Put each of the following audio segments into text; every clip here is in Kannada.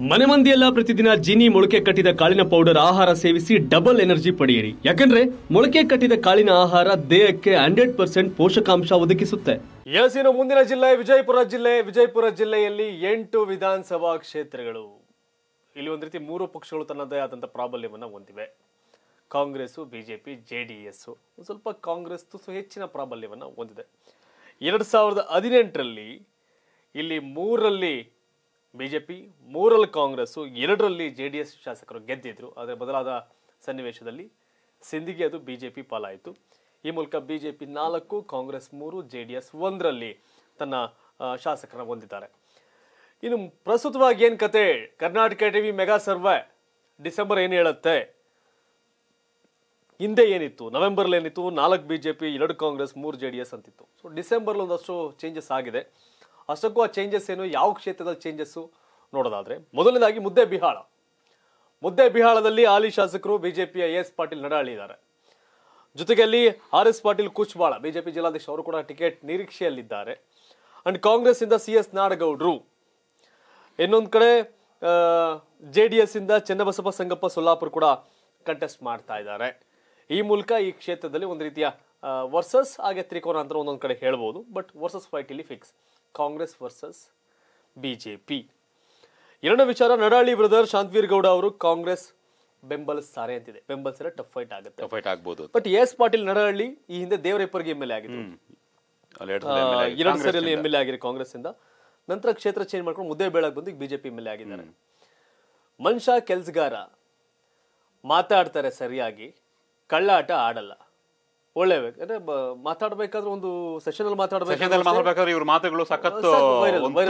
ಮನೆ ಮಂದಿಯೆಲ್ಲ ಪ್ರತಿದಿನ ಜೀನಿ ಮೊಳಕೆ ಕಟ್ಟಿದ ಕಾಳಿನ ಪೌಡರ್ ಆಹಾರ ಸೇವಿಸಿ ಡಬಲ್ ಎನರ್ಜಿ ಪಡೆಯಿರಿ. ಯಾಕಂದ್ರೆ ಮೊಳಕೆ ಕಟ್ಟಿದ ಕಾಳಿನ ಆಹಾರ ದೇಹಕ್ಕೆ ಹಂಡ್ರೆಡ್ ಪರ್ಸೆಂಟ್ ಪೋಷಕಾಂಶ ಒದಗಿಸುತ್ತೆ. ಇನ್ನು ಮುಂದಿನ ಜಿಲ್ಲೆ ವಿಜಯಪುರ ಜಿಲ್ಲೆ, ವಿಜಯಪುರ ಜಿಲ್ಲೆಯಲ್ಲಿ ಎಂಟು ವಿಧಾನಸಭಾ ಕ್ಷೇತ್ರಗಳು. ಇಲ್ಲಿ ಒಂದು ರೀತಿ ಮೂರು ಪಕ್ಷಗಳು ತನ್ನದೇ ಆದಂಥ ಪ್ರಾಬಲ್ಯವನ್ನು ಹೊಂದಿವೆ. Congress, BJP J D S ಸ್ವಲ್ಪ ಕಾಂಗ್ರೆಸ್ ಹೆಚ್ಚಿನ ಪ್ರಾಬಲ್ಯವನ್ನು ಹೊಂದಿದೆ. ಎರಡು ಸಾವಿರದ ಹದಿನೆಂಟರಲ್ಲಿ ಇಲ್ಲಿ ಮೂರರಲ್ಲಿ ಬಿಜೆಪಿ ಮೂರಲ್ಲಿ ಕಾಂಗ್ರೆಸ್ಸು, ಎರಡರಲ್ಲಿ ಜೆ ಡಿ ಎಸ್ ಶಾಸಕರು ಗೆದ್ದಿದ್ರು. ಆದರೆ ಬದಲಾದ ಸನ್ನಿವೇಶದಲ್ಲಿ ಸಿಂಧಿಗೆ ಅದು ಬಿಜೆಪಿ ಪಾಲಾಯಿತು. ಈ ಮೂಲಕ ಬಿಜೆಪಿ ನಾಲ್ಕು, ಕಾಂಗ್ರೆಸ್ ಮೂರು ಜೆ ಡಿ ಎಸ್ ಒಂದರಲ್ಲಿ ತನ್ನ ಶಾಸಕರನ್ನು ಹೊಂದಿದ್ದಾರೆ. ಇನ್ನು ಪ್ರಸ್ತುತವಾಗಿ ಏನು ಕತೆ? Karnataka TV mega survey. December ಏನು ಹೇಳುತ್ತೆ? ಹಿಂದೆ ಏನಿತ್ತು? ನವೆಂಬರ್ಲಿ ಏನಿತ್ತು? ನಾಲ್ಕು ಪಿ ಎರಡು ಕಾಂಗ್ರೆಸ್, ಮೂರು ಜೆ ಡಿ ಎಸ್ ಅಂತಿತ್ತು. ಸೊ ಡಿಸೆಂಬರ್ಲಿ ಒಂದಷ್ಟು ಚೇಂಜಸ್ ಆಗಿದೆ. ಅಷ್ಟಕ್ಕೂ ಚೇಂಜಸ್ ಏನು, ಯಾವ ಕ್ಷೇತ್ರದಲ್ಲಿ ಚೇಂಜಸ್ಸು ನೋಡೋದಾದ್ರೆ, ಮೊದಲನೇದಾಗಿ ಮುದ್ದೆ ಬಿಹಾಳ. ಮುದ್ದೆ ಬಿಹಾಳದಲ್ಲಿ ಹಾಲಿ ಶಾಸಕರು ಬಿಜೆಪಿಯ ಎ ಎಸ್ ಪಾಟೀಲ್ ನಡಾಳಿದ್ದಾರೆ ಜೊತೆಗೆ ಅಲ್ಲಿ R S Patil Kuchabal BJP ಜಿಲ್ಲಾಧ್ಯಕ್ಷ ಅವರು ಕೂಡ ಟಿಕೆಟ್ ನಿರೀಕ್ಷೆಯಲ್ಲಿದ್ದಾರೆ. ಅಂಡ್ ಕಾಂಗ್ರೆಸ್ ಇಂದ ಸಿ ಎಸ್ ನಾಡಗೌಡ್ರು. ಇನ್ನೊಂದು ಕಡೆ ಜೆ ಡಿ ಎಸ್ ಇಂದ ಚನ್ನಬಸಪ್ಪ ಸಂಗಪ್ಪ ಸೊಲ್ಲಾಪುರ್ ಕೂಡ ಕಂಟೆಸ್ಟ್ ಮಾಡ್ತಾ ಇದ್ದಾರೆ. ಈ ಮೂಲಕ ಈ ಕ್ಷೇತ್ರದಲ್ಲಿ ಒಂದು ರೀತಿಯ ವರ್ಸಸ್ ಹಾಗೆ ತ್ರಿಕೋನ ಅಂತ ಒಂದೊಂದು ಕಡೆ ಹೇಳ್ಬೋದು ಬಟ್ ವರ್ಸಸ್ ಫೈಟ್ ಇಲ್ಲಿ ಫಿಕ್ಸ್ ಕಾಂಗ್ರೆಸ್ ವರ್ಸಸ್ ಬಿಜೆಪಿ ಎರಡನೇ ವಿಚಾರ ನಡಾಳಿ ಬ್ರದರ್ ಶಾಂತವೀರ್ ಗೌಡ ಅವರು ಕಾಂಗ್ರೆಸ್ ಬೆಂಬಲಿಸ್ತಾರೆ ಅಂತಿದೆ. ಬೆಂಬಲಿಸಿದ್ರೆ ಟಫ್ ಫೈಟ್ ಆಗುತ್ತೆ. ಫೈಟ್ ಆಗ್ಬೋದು ಬಟ್ ಎಸ್ ಪಾಟೀಲ್ ನಡಹಳ್ಳಿ ಈ ಹಿಂದೆ ದೇವರೆಪ್ಪರಿಗೆ ಎಂ ಎಲ್ ಎ ಆಗಿದ್ರು. ಎರಡು ಸರಿಯಲ್ಲಿ ಇಂದ. ಎಲ್ ಎ ಆಗಿರಿ ಕಾಂಗ್ರೆಸ್ ಇಂದ ನಂತರ ಕ್ಷೇತ್ರ ಚೇಂಜ್ ಮಾಡ್ಕೊಂಡು ಮುದ್ದೆ ಬೇಳಕ್ ಬಂದು ಬಿಜೆಪಿ ಎಂ ಎಲ್ ಎ ಆಗಿದ್ದಾರೆ. ಮನ್ಷಾ ಕೆಲ್ಸಗಾರ ಮಾತಾಡ್ತಾರೆ ಸರಿಯಾಗಿ ಕಳ್ಳಾಟ ಆಡಲ್ಲ. ಒಳ್ಳೆ. ಅಂದ್ರೆ ಮಾತಾಡ್ಬೇಕಾದ್ರೆ ಒಂದು ಸೆಷನ್ ಅಲ್ಲಿ ಸೆಷನ್ದಲ್ಲಿ ಮಾತಾಡ್ಬೇಕು ಮಾತಾಡ್ಬೇಕಾದ್ರೆ ಇವ್ರ ಮಾತುಗಳು ಸಖತ್ತು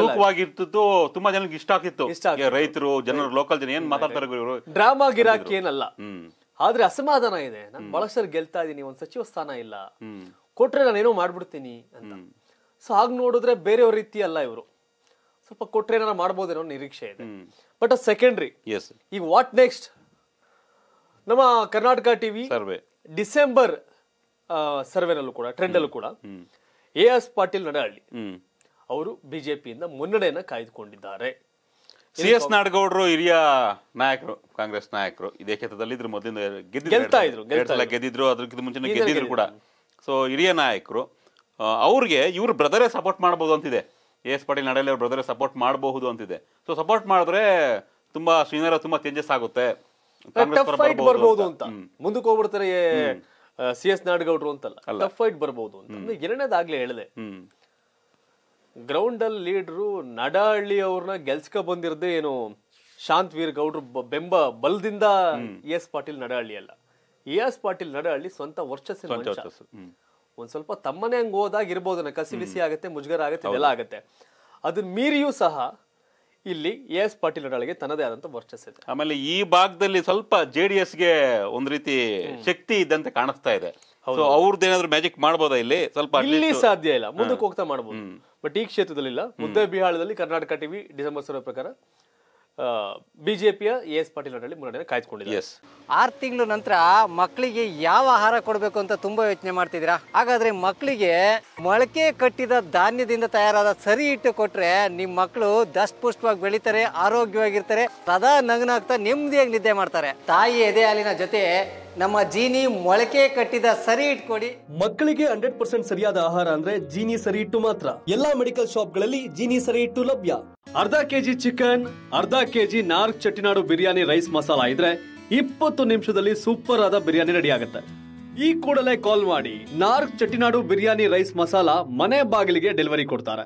ತೂಕವಾಗಿರ್ತಿತ್ತು ತುಂಬಾ ಜನಕ್ಕೆ ಇಷ್ಟ ಆಗ್ತಿತ್ತು. ರೈತರು ಜನರು ಲೋಕಲ್ ಜನ ಏನ್ ಮಾತಾಡ್ತಾರೆ ಇವರು? ಡ್ರಾಮಾ ಗಿರಾಕಿ ಏನಲ್ಲ. ಆದ್ರೆ ಅಸಮಾಧಾನ ಇದೆ. ನಾನು ಬಹಳಷ್ಟು ಗೆಲ್ತಾ ಇದೀನಿ ಒಂದ್ ಸಚಿವ ಸ್ಥಾನ ಇಲ್ಲ. ಕೊಟ್ರೆ ನಾನು ಏನೋ ಮಾಡ್ಬಿಡ್ತೀನಿ ಅಂತ. ಸೊ ಹಾಗೆ ನೋಡಿದ್ರೆ ಬೇರೆಯವ್ರ ರೀತಿ ಅಲ್ಲ ಇವರು. ಸ್ವಲ್ಪ ಕೊಟ್ರೆ ಏನಾರ ಮಾಡ್ಬೋದೇನೋ ನಿರೀಕ್ಷೆ ಇದೆ. ಬಟ್ ಅದು ಸೆಕೆಂಡ್ರಿ ಈಗ ವಾಟ್ ನೆಕ್ಸ್ಟ್ ನಮ್ಮ ಕರ್ನಾಟಕ ಟಿವಿ ಡಿಸೆಂಬರ್ ಸರ್ವೆನಲ್ಲೂ ಕೂಡ ಟ್ರೆಂಡಲ್ಲೂ ಕೂಡ. ಎ ಎಸ್ ಪಾಟೀಲ್ ನಡಹಳ್ಳಿ ಅವರು ಬಿಜೆಪಿಯಿಂದ ಮುನ್ನಡೆಯನ್ನ ಕಾಯ್ದುಕೊಂಡಿದ್ದಾರೆ. ಸಿ ಎಸ್ ನಾಡಗೌಡರು ಹಿರಿಯ ನಾಯಕರು ಕಾಂಗ್ರೆಸ್ ನಾಯಕರು ಇದೇ ಕ್ಷೇತ್ರದಲ್ಲಿ ಇದ್ರು ಮೊದಲಿಂದ ಗೆದ್ದಿದ್ರು ಇದ್ರು, ಗೆದ್ದಿದ್ರು ಅದಕ್ಕಿಂತ ಮುಂಚೆ ಗೆದ್ದಿದ್ರು ಕೂಡ. ಸೊ ಹಿರಿಯ ನಾಯಕರು ಅವ್ರಿಗೆ ಇವ್ರ ಬ್ರದರೇ ಸಪೋರ್ಟ್ ಮಾಡಬಹುದು ಅಂತಿದೆ. ಎ ಎಸ್ ಪಾಟೀಲ್ ನಡಹಳ್ಳಿ ಅವ್ರ ಬ್ರದರೇ ಸಪೋರ್ಟ್ ಮಾಡಬಹುದು ಅಂತಿದೆ. ಸೊ ಸಪೋರ್ಟ್ ಮಾಡಿದ್ರೆ ತುಂಬಾ ಶ್ರೀನಗರ ತುಂಬಾ ಚೇಂಜಸ್ ಆಗುತ್ತೆ. ಬರ್ಬೋದು ಅಂತ. ಮುಂದಕ್ಕೆ ಹೋಗ್ಬಿಡ್ತಾರೆ ಸಿ ಎಸ್ ನಾಡಗೌಡ್ರು ಅಂತಲ್ಲ ಟಫ್ ಫೈಟ್ ಬರ್ಬೋದು ಅಂತ. ಎರಡನೇದಾಗ್ಲೇ ಹೇಳಿದೆ. ಗ್ರೌಂಡ್ ಅಲ್ಲಿ ಲೀಡ್ರು ನಡಹಳ್ಳಿ ಅವ್ರನ್ನ ಗೆಲ್ಸ್ಕ ಬಂದಿರದೆ ಏನು ಶಾಂತ್ ವೀರ್ ಗೌಡ್ರು ಬೆಂಬ ಬಲದಿಂದ ಎ ಎಸ್ ಪಾಟೀಲ್ ನಡಹಳ್ಳಿ ಅಲ್ಲ. ಎ ಎಸ್ ಪಾಟೀಲ್ ನಡಹಳ್ಳಿ ಸ್ವಂತ ವರ್ಚಸ್ಸಿನ. ಒಂದ್ ಸ್ವಲ್ಪ ತಮ್ಮನೆ ಹಂಗ್ ಹೋದಾಗ ಇರ್ಬೋದನ್ನ ಕಸಿ ಬಿಸಿ ಆಗುತ್ತೆ ಮುಜುಗರ ಆಗುತ್ತೆ ಇದೆಲ್ಲ ಆಗುತ್ತೆ. ಅದನ್ನ ಮೀರಿಯೂ ಸಹ ಇಲ್ಲಿ ಎ ಎಸ್ ಪಾಟೀಲ್ ಅವರೊಳಗೆ ತನ್ನದೇ ಆದಂತ ವರ್ಚಸ್ ಇದೆ. ಆಮೇಲೆ ಈ ಭಾಗದಲ್ಲಿ ಸ್ವಲ್ಪ ಜೆ ಡಿ ಗೆ ಒಂದ್ ರೀತಿ ಶಕ್ತಿ ಇದ್ದಂತೆ ಕಾಣಿಸ್ತಾ ಇದೆ. ಅವ್ರದ್ದು ಏನಾದ್ರು ಮ್ಯಾಜಿಕ್ ಮಾಡ್ಬೋದಾ ಇಲ್ಲಿ? ಸ್ವಲ್ಪ ಇಲ್ಲಿ ಸಾಧ್ಯ ಇಲ್ಲ. ಮುಂದಕ್ಕೆ ಹೋಗ್ತಾ ಮಾಡಬಹುದು ಬಟ್ ಈ ಕ್ಷೇತ್ರದಲ್ಲಿ ಇಲ್ಲ ಮುದ್ದೆ ಬಿಹಾಳದಲ್ಲಿ ಕರ್ನಾಟಕ ಟಿವಿ ಡಿಸೆಂಬರ್ ಸರ್ವೆ ಪ್ರಕಾರ ಬಿಜೆಪಿಯ ಎ ಎಸ್ ಪಾಟೀಲ್ ಅವರಲ್ಲಿ ಮುನ್ನಡೆ ಕಾಯ್ದುಕೊಂಡಿದ್ದಾರೆ. ಆರು ತಿಂಗಳ ನಂತರ ಮಕ್ಕಳಿಗೆ ಯಾವ ಆಹಾರ ಕೊಡಬೇಕು ಅಂತ ತುಂಬಾ ಯೋಚನೆ ಮಾಡ್ತಿದ್ದೀರಾ? ಹಾಗಾದ್ರೆ ಮಕ್ಕಳಿಗೆ ಮೊಳಕೆ ಕಟ್ಟಿದ ಧಾನ್ಯದಿಂದ ತಯಾರಾದ ಸರಿ ಹಿಟ್ಟು ಕೊಟ್ರೆ ನಿಮ್ಮ ಮಕ್ಕಳು ದಷ್ಟಪುಷ್ಟವಾಗಿ ಬೆಳಿತಾರೆ ಆರೋಗ್ಯವಾಗಿರ್ತಾರೆ ಸದಾ ನಗನಾಗ್ತಾ ನೆಮ್ಮದಿಯಾಗಿ ನಿದ್ದೆ ಮಾಡ್ತಾರೆ. ತಾಯಿ ಎದೆ ಹಾಲಿನ ಜೊತೆ ನಮ್ಮ ಜೀನಿ ಮೊಳಕೆ ಕಟ್ಟಿದ ಸರಿ ಹಿಟ್ಟು ಕೊಡಿ. ಮಕ್ಕಳಿಗೆ ಹಂಡ್ರೆಡ್ ಪರ್ಸೆಂಟ್ ಸರಿಯಾದ ಆಹಾರ ಅಂದ್ರೆ ಜೀನಿ ಸರಿ ಇಟ್ಟು ಮಾತ್ರ. ಎಲ್ಲಾ ಮೆಡಿಕಲ್ ಶಾಪ್ಗಳಲ್ಲಿ ಜೀನಿ ಸರಿ ಇಟ್ಟು ಲಭ್ಯ. ಅರ್ಧ ಕೆಜಿ ಚಿಕನ್, ಅರ್ಧ ಕೆಜಿ ನಾರ್ಕ್ ಚಟ್ಟಿನಾಡು ಬಿರಿಯಾನಿ ರೈಸ್ ಮಸಾಲ ಇದ್ರೆ ಇಪ್ಪತ್ತು ನಿಮಿಷದಲ್ಲಿ ಸೂಪರ್ ಆದ ಬಿರಿಯಾನಿ ರೆಡಿ ಆಗುತ್ತೆ ಈ ಕೂಡಲೇ ಕಾಲ್ ಮಾಡಿ ನಾರ್ಕ್ ಚಟ್ಟಿನಾಡು ಬಿರಿಯಾನಿ ರೈಸ್ ಮಸಾಲ ಮನೆ ಬಾಗಿಲಿಗೆ ಡೆಲಿವರಿ ಕೊಡ್ತಾರೆ.